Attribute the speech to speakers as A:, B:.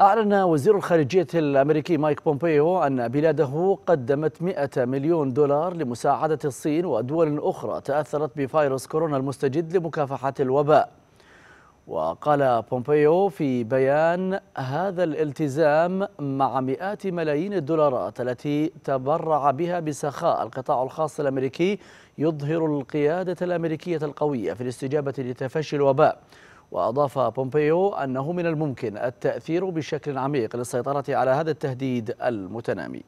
A: أعلن وزير الخارجية الأمريكي مايك بومبيو أن بلاده قدمت 100 مليون دولار لمساعدة الصين ودول أخرى تأثرت بفيروس كورونا المستجد لمكافحة الوباء. وقال بومبيو في بيان هذا الالتزام مع مئات ملايين الدولارات التي تبرع بها بسخاء. القطاع الخاص الأمريكي يظهر القيادة الأمريكية القوية في الاستجابة لتفشي الوباء. وأضاف بومبيو أنه من الممكن التأثير بشكل عميق للسيطرة على هذا التهديد المتنامي.